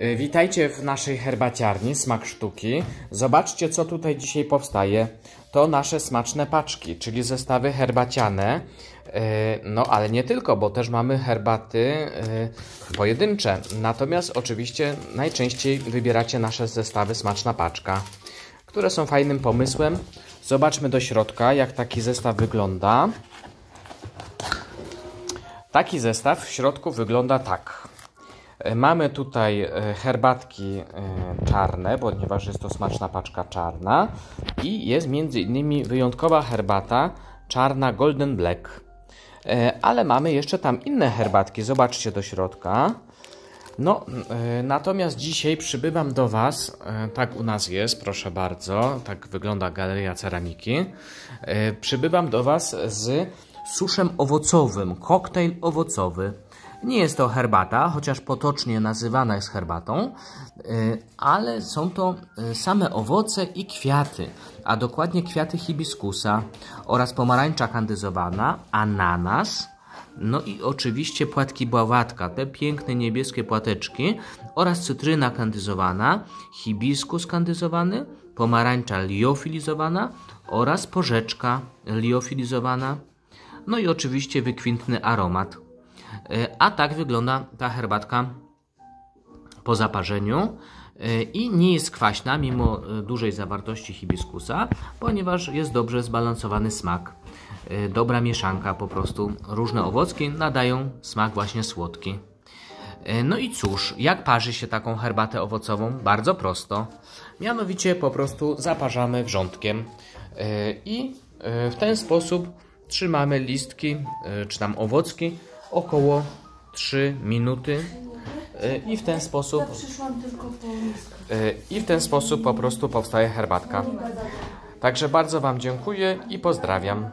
Y, Witajcie w naszej herbaciarni Smak Sztuki. Zobaczcie, co tutaj dzisiaj powstaje. To nasze smaczne paczki, czyli zestawy herbaciane. Y, No, ale nie tylko, bo też mamy herbaty y, pojedyncze. Natomiast oczywiście najczęściej wybieracie nasze zestawy Smaczna Paczka, które są fajnym pomysłem. Zobaczmy do środka, jak taki zestaw wygląda. Taki zestaw w środku wygląda tak. E, Mamy tutaj e, herbatki e, czarne, ponieważ jest to smaczna paczka czarna i jest między innymi wyjątkowa herbata czarna Golden Black. Ale mamy jeszcze tam inne herbatki, zobaczcie do środka. No, natomiast dzisiaj przybywam do Was, tak u nas jest, proszę bardzo, tak wygląda galeria ceramiki. Przybywam do Was z suszem owocowym, koktajl owocowy. Nie jest to herbata, chociaż potocznie nazywana jest herbatą, y, ale są to y, same owoce i kwiaty, a dokładnie kwiaty hibiskusa oraz pomarańcza kandyzowana, ananas, no i oczywiście płatki bławatka, te piękne niebieskie płateczki oraz cytryna kandyzowana, hibiskus kandyzowany, pomarańcza liofilizowana oraz porzeczka liofilizowana, no i oczywiście wykwintny aromat. E, A tak wygląda ta herbatka po zaparzeniu e, i nie jest kwaśna mimo e, dużej zawartości hibiskusa, ponieważ jest dobrze zbalansowany smak. Dobra mieszanka po prostu. Różne owocki nadają smak właśnie słodki. No i cóż, jak parzy się taką herbatę owocową? Bardzo prosto. Mianowicie po prostu zaparzamy wrzątkiem i w ten sposób trzymamy listki czy tam owocki około 3 minuty e, i w ten sposób e, i w ten sposób po prostu powstaje herbatka. Także bardzo Wam dziękuję i pozdrawiam.